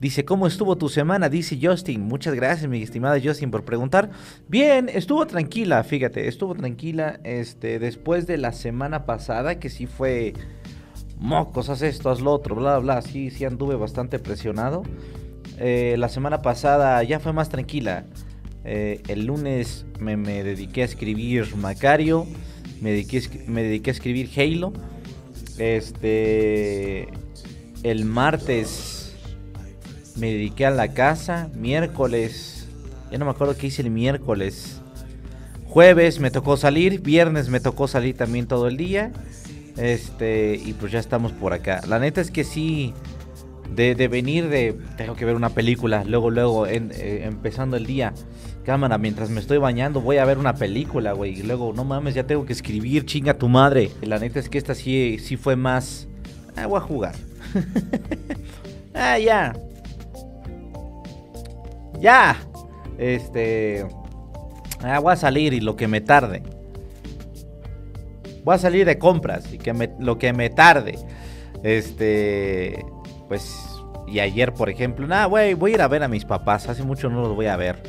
Dice, ¿cómo estuvo tu semana? Dice Justin. Muchas gracias, mi estimada Justin, por preguntar. Bien, estuvo tranquila, fíjate, estuvo tranquila. Este, después de la semana pasada, que sí fue mocos, haz esto, haz lo otro, bla, bla, sí, sí anduve bastante presionado. Eh, la semana pasada ya fue más tranquila. Eh, el lunes me, dediqué a escribir Macario, me dediqué, me dediqué a escribir Halo. Este, el martes me dediqué a la casa. Miércoles, ya no me acuerdo qué hice el miércoles. Jueves me tocó salir, viernes me tocó salir también todo el día. Este, y pues ya estamos por acá. La neta es que sí, de, venir de, tengo que ver una película, luego, luego, eh, empezando el día. Cámara, mientras me estoy bañando voy a ver una película, güey. Luego, no mames, ya tengo que escribir, chinga tu madre. La neta es que esta sí, sí fue más... Ah, voy a jugar. ah, ya. Ya. Este. Ah, voy a salir y lo que me tarde. Voy a salir de compras y que me, lo que me tarde. Este. Pues. Y ayer, por ejemplo. Nada, voy, voy a ir a ver a mis papás. Hace mucho no los voy a ver.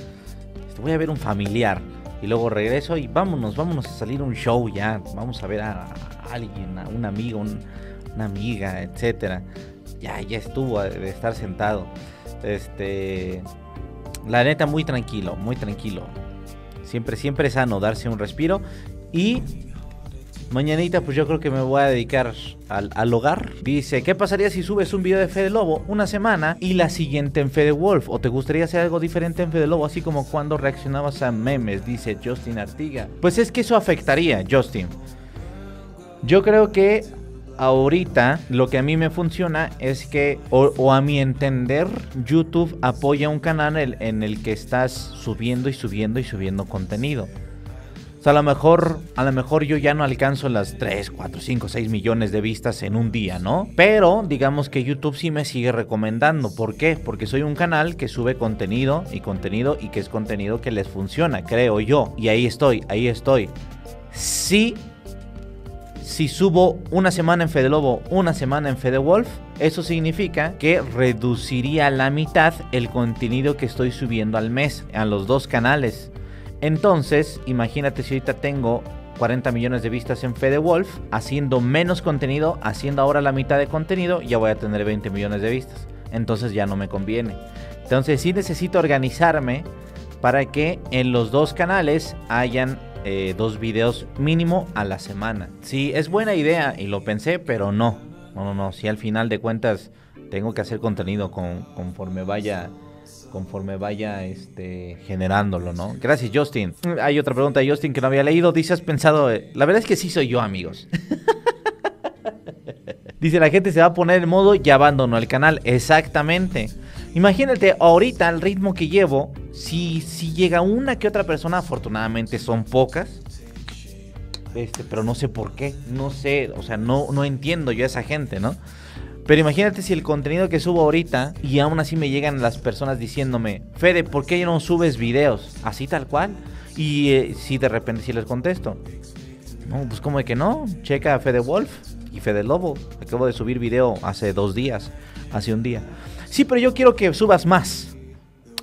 Este, voy a ver un familiar. Y luego regreso y vámonos, vámonos a salir un show ya. Vamos a ver a, alguien, a un amigo, una amiga, etcétera. Ya, ya estuvo de estar sentado. Este. La neta, muy tranquilo, muy tranquilo. Siempre, siempre es sano darse un respiro. Y mañanita, pues yo creo que me voy a dedicar al, hogar. Dice, ¿qué pasaría si subes un video de Fede Lobo una semana y la siguiente en Fede Wolf? ¿O te gustaría hacer algo diferente en Fede Lobo, así como cuando reaccionabas a memes? Dice Justin Artiga. Pues es que eso afectaría, Justin. Yo creo que ahorita lo que a mí me funciona es que, o, a mi entender, YouTube apoya un canal en el, que estás subiendo y subiendo y subiendo contenido. O sea, a lo mejor, a lo mejor yo ya no alcanzo las 3, 4, 5, 6 millones de vistas en un día, ¿no? Pero digamos que YouTube sí me sigue recomendando. ¿Por qué? Porque soy un canal que sube contenido y contenido y que es contenido que les funciona, creo yo. Y ahí estoy, ahí estoy. Sí si subo una semana en Fede Lobo, una semana en Fede Wolf, eso significa que reduciría la mitad el contenido que estoy subiendo al mes a los dos canales. Entonces, imagínate si ahorita tengo 40 millones de vistas en Fede Wolf, haciendo menos contenido, haciendo ahora la mitad de contenido, ya voy a tener 20 millones de vistas. Entonces ya no me conviene. Entonces sí necesito organizarme para que en los dos canales hayan eh, dos videos mínimo a la semana. Sí, es buena idea y lo pensé, pero no. No, no, no. Si al final de cuentas tengo que hacer contenido con, conforme vaya conforme vaya este generándolo, ¿no? Gracias, Justin. Hay otra pregunta de Justin que no había leído. Dice, ¿has pensado? La verdad es que sí soy yo, amigos. Dice, la gente se va a poner en modo y abandonó el canal. Exactamente. Imagínate, ahorita el ritmo que llevo, si, si llega una que otra persona, afortunadamente son pocas. Este, pero no sé por qué, no sé, o sea, no, no entiendo yo a esa gente, ¿no? Pero imagínate si el contenido que subo ahorita y aún así me llegan las personas diciéndome, Fede, ¿por qué no subes videos? Así tal cual. Y eh, si de repente si les contesto, no, pues como de que no, checa a Fede Wolf y Fede Lobo. Acabo de subir video hace dos días, hace un día. Sí, pero yo quiero que subas más.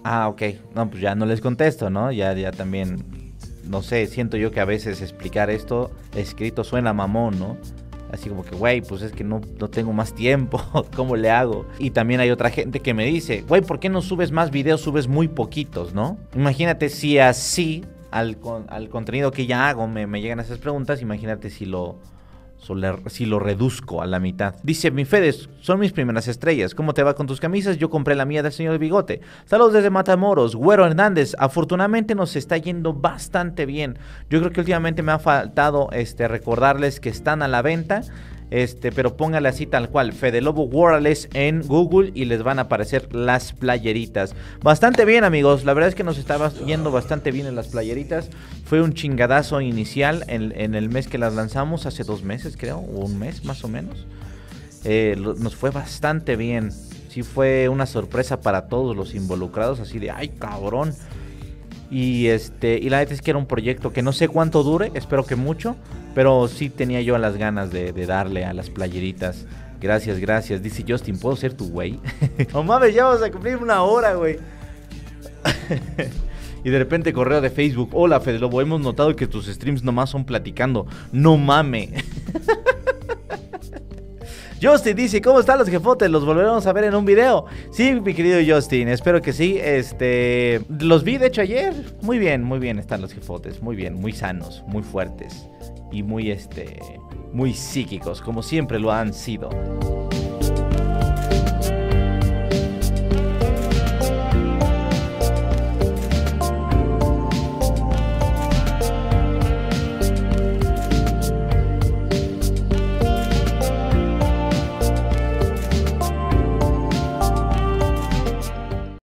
Ah, ok. No, pues ya no les contesto, ¿no? Ya, ya también, no sé, siento yo que a veces explicar esto escrito suena mamón, ¿no? Así como que, güey, pues es que no, no tengo más tiempo, ¿cómo le hago? Y también hay otra gente que me dice, güey, ¿por qué no subes más videos? Subes muy poquitos, ¿no? Imagínate si así al, al contenido que ya hago me, me llegan esas preguntas, imagínate si lo si lo reduzco a la mitad. Dice, mi Fedes, son mis primeras estrellas. ¿Cómo te va con tus camisas? Yo compré la mía del señor Bigote. Saludos desde Matamoros. Güero Hernández, afortunadamente nos está yendo bastante bien. Yo creo que últimamente me ha faltado este, recordarles que están a la venta. Este, pero póngale así tal cual, Fede Lobo Wireless en Google y les van a aparecer las playeritas. Bastante bien, amigos. La verdad es que nos estaba yendo bastante bien en las playeritas. Fue un chingadazo inicial en, el mes que las lanzamos, hace dos meses, creo, o un mes más o menos. Eh, nos fue bastante bien. Sí fue una sorpresa para todos los involucrados, así de, ay, cabrón. Y este, y la verdad es que era un proyecto que no sé cuánto dure, espero que mucho, pero sí tenía yo las ganas de, darle a las playeritas Gracias, gracias. Dice Justin, ¿puedo ser tu güey? no mames, ya vamos a cumplir una hora, güey. y de repente correo de Facebook. Hola, Fede Lobo, hemos notado que tus streams nomás son platicando. No mame. Justin dice, ¿cómo están los jefotes? Los volveremos a ver en un video. Sí, mi querido Justin, espero que sí. Este, los vi de hecho ayer. Muy bien, muy bien están los jefotes, muy bien, muy sanos, muy fuertes y muy este muy psíquicos, como siempre lo han sido.